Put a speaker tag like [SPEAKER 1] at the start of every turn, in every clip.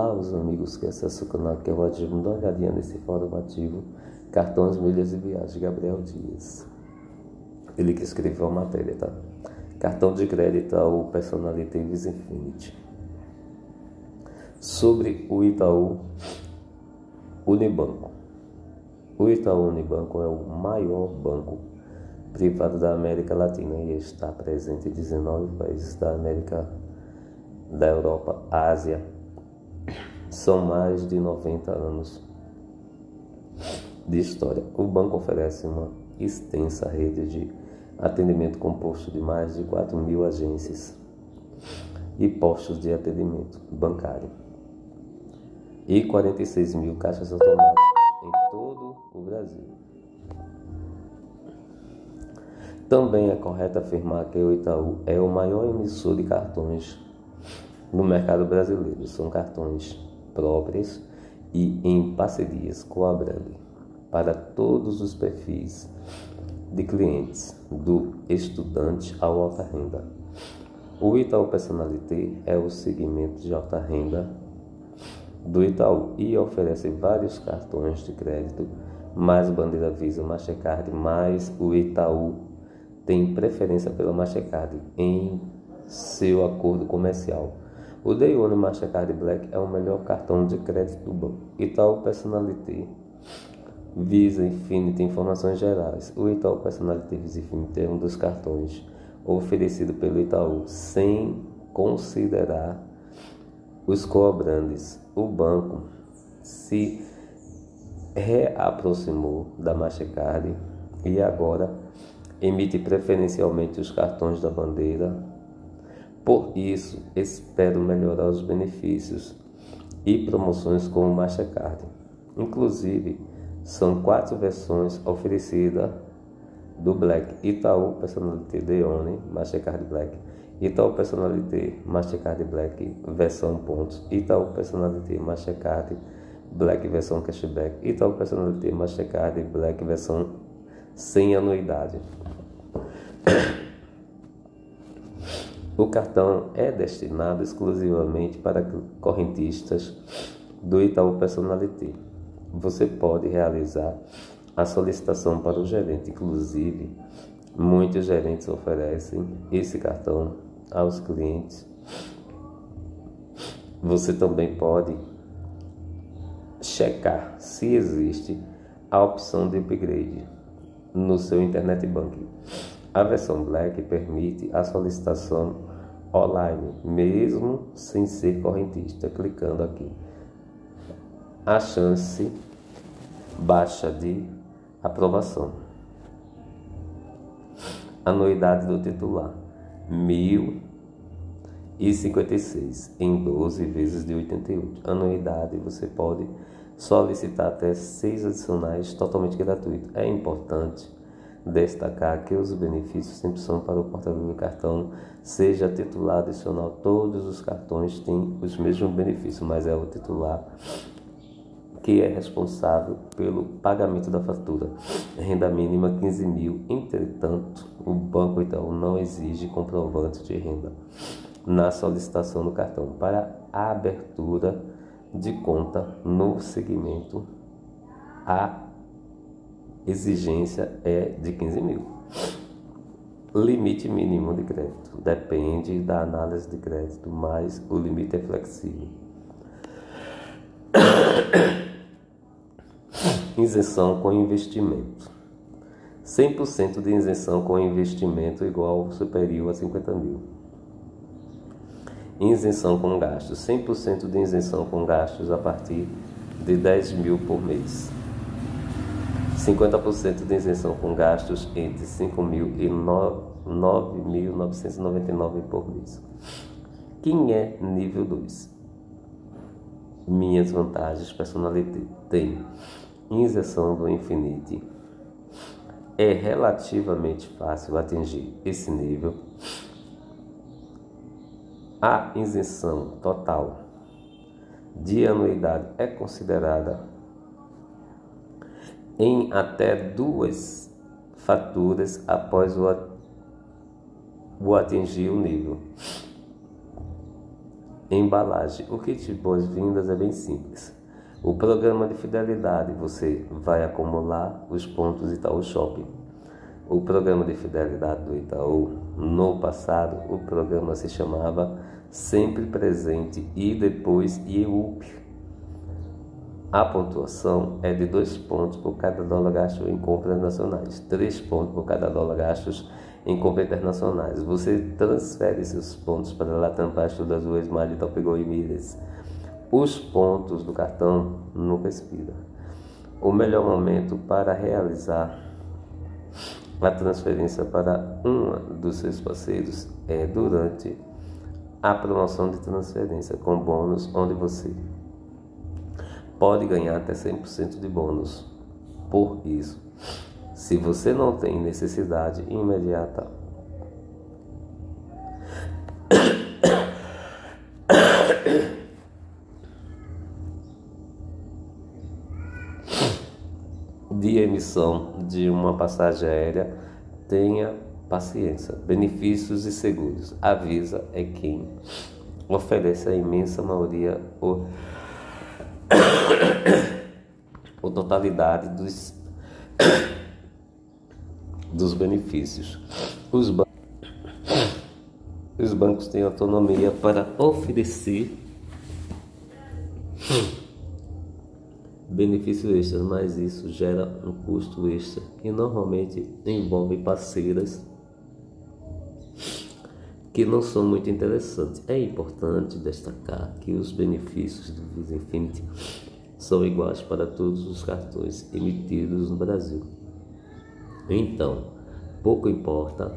[SPEAKER 1] Olá, os amigos que acessam o canal, que é o ativo, dá uma olhadinha nesse fórum ativo, cartões, milhas e viagens, Gabriel Dias. Ele que escreveu a matéria, tá? Cartão de crédito ao Personality Visa Infinity. Sobre o Itaú Unibanco. O Itaú Unibanco é o maior banco privado da América Latina e está presente em 19 países da América, da Europa, Ásia. São mais de 90 anos de história. O banco oferece uma extensa rede de atendimento composto de mais de 4 mil agências e postos de atendimento bancário e 46 mil caixas automáticas em todo o Brasil. Também é correto afirmar que o Itaú é o maior emissor de cartões no mercado brasileiro. São cartões próprios e em parcerias Brand para todos os perfis de clientes, do estudante ao alta renda. O Itaú Personalité é o segmento de alta renda do Itaú e oferece vários cartões de crédito, mais bandeira Visa, Mastercard, mais o Itaú tem preferência pela Mastercard em seu acordo comercial. O Day One Mastercard Black é o melhor cartão de crédito do banco. Itaú Personalité Visa Infinity Informações Gerais. O Itaú Personalité Visa Infinity é um dos cartões oferecido pelo Itaú sem considerar os cobrantes. O banco se reaproximou da Mastercard e agora emite preferencialmente os cartões da bandeira. Por isso, espero melhorar os benefícios e promoções com o Mastercard. Inclusive, são quatro versões oferecidas do Black Itaú Personalité Deone Mastercard Black, Itaú Personalité Mastercard Black versão pontos, Itaú Personalité Mastercard Black versão cashback, Itaú Personalité Mastercard Black versão sem anuidade. O cartão é destinado exclusivamente para correntistas do Itaú Personalité você pode realizar a solicitação para o gerente. Inclusive, muitos gerentes oferecem esse cartão aos clientes. Você também pode checar se existe a opção de upgrade no seu internet banking. A versão Black permite a solicitação online, mesmo sem ser correntista, clicando aqui a chance baixa de aprovação. Anuidade do titular: mil e cinquenta e seis em 12 vezes de 88. Anuidade você pode solicitar até seis adicionais totalmente gratuito. É importante destacar que os benefícios sempre são para o portador do cartão, seja titular adicional, todos os cartões têm os mesmos benefícios, mas é o titular que é responsável pelo pagamento da fatura. Renda mínima 15 mil. Entretanto, o Banco Itaú não exige comprovante de renda na solicitação do cartão para a abertura de conta no segmento. A exigência é de 15 mil. Limite mínimo de crédito depende da análise de crédito, mas o limite é flexível. Isenção com investimento. 100% de isenção com investimento igual ou superior a 50 mil. Isenção com gastos. 100% de isenção com gastos a partir de 10 mil por mês. 50% de isenção com gastos entre 5 mil e 9.999 por mês. Quem é nível 2? Minhas vantagens personalidade. Tem injeção do Infinity. É relativamente fácil atingir esse nível. A isenção total de anuidade é considerada em até duas faturas após o, atingir o nível. Embalagem. O kit boas-vindas é bem simples. O programa de fidelidade você vai acumular os pontos Itaú Shopping. O programa de fidelidade do Itaú, no passado, o programa se chamava Sempre Presente e depois IEUP. A pontuação é de dois pontos por cada dólar gasto em compras nacionais, três pontos por cada dólar gastos em compras internacionais. Você transfere seus pontos para Latam Pasto das ruas Malha, Itapegou e Milhas. Os pontos do cartão nunca expiram. O melhor momento para realizar a transferência para um dos seus parceiros é durante a promoção de transferência com bônus, onde você pode ganhar até 100% de bônus. Por isso, se você não tem necessidade imediata. De emissão de uma passagem aérea, tenha paciência. Benefícios e seguros. A Visa é quem oferece a imensa maioria ou totalidade dos dos benefícios. Os, ban Os bancos têm autonomia para oferecer benefícios extras, mas isso gera um custo extra que normalmente envolve parceiras que não são muito interessantes. É importante destacar que os benefícios do Visa Infinity são iguais para todos os cartões emitidos no Brasil. Então, pouco importa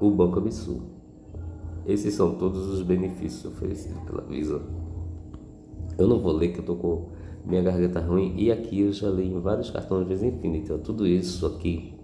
[SPEAKER 1] o Banco Absurdo. Esses são todos os benefícios oferecidos pela Visa. Eu não vou ler que eu tô com minha garganta ruim e aqui eu já li em vários cartões Visa Infinity. Então, tudo isso aqui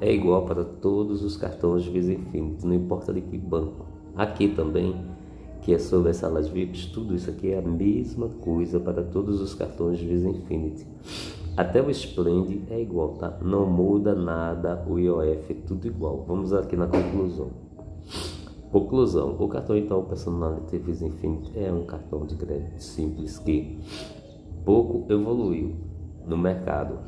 [SPEAKER 1] é igual para todos os cartões Visa Infinity, não importa de que banco. Aqui também, que é sobre as salas VIPs, tudo isso aqui é a mesma coisa para todos os cartões Visa Infinity. Até o Splend é igual, tá? Não muda nada, o IOF é tudo igual. Vamos aqui na conclusão. Conclusão, o cartão Itaú Personality Visa Infinity é um cartão de crédito simples que pouco evoluiu no mercado.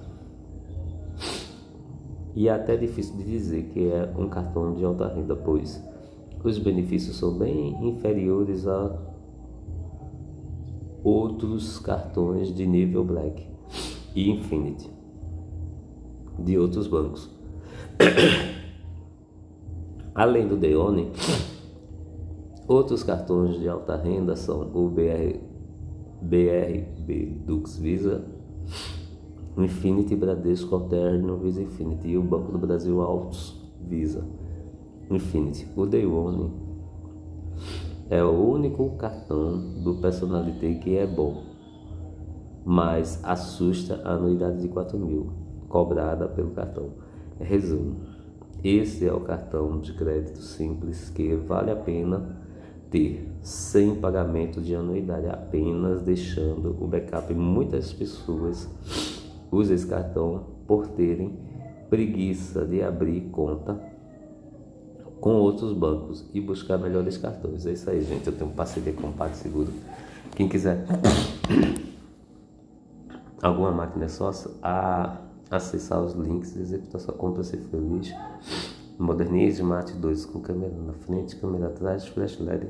[SPEAKER 1] E é até difícil de dizer que é um cartão de alta renda, pois os benefícios são bem inferiores a outros cartões de nível Black e Infinity de outros bancos. Além do Deone, outros cartões de alta renda são o BR, BRB Dux Visa, Infinity Bradesco Alterno Visa Infinity e o Banco do Brasil Altos Visa Infinity. O Deone é o único cartão do Personality que é bom mas assusta a anuidade de 4 mil cobrada pelo cartão. Resumo: esse é o cartão de crédito simples que vale a pena ter sem pagamento de anuidade, apenas deixando o backup. Muitas pessoas esse cartão por terem preguiça de abrir conta com outros bancos e buscar melhores cartões. É isso aí, gente. Eu tenho parceria com o PagSeguro. Quem quiser alguma máquina sócia a acessar os links executar sua compra ser feliz. Modernize Mate 2 com câmera na frente, câmera atrás, flash LED,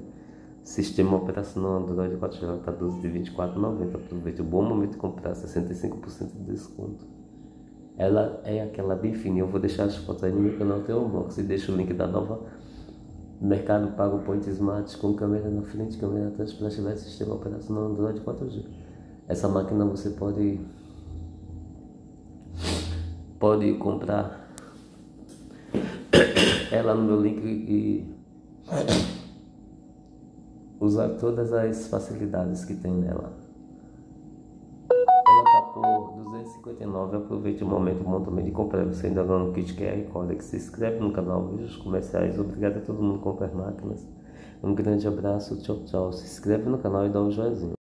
[SPEAKER 1] sistema operacional Android 4G 14 de 24,90. Aproveite o bom momento de comprar 65% de desconto. Ela é aquela bem fininha. Eu vou deixar as fotos aí no meu canal, tem um box e deixo o link da nova Mercado Pago Point Smart com câmera na frente, câmera atrás, flash LED, sistema operacional Android 4G. Essa máquina você pode pode comprar ela no meu link e usar todas as facilidades que tem nela. Ela tá por 259, aproveite o momento bom também de comprar. Você ainda não kit QR Code, se inscreve no canal, veja os comerciais. Obrigado a todo mundo que compra as máquinas. Um grande abraço, tchau, tchau. Se inscreve no canal e dá um joinha.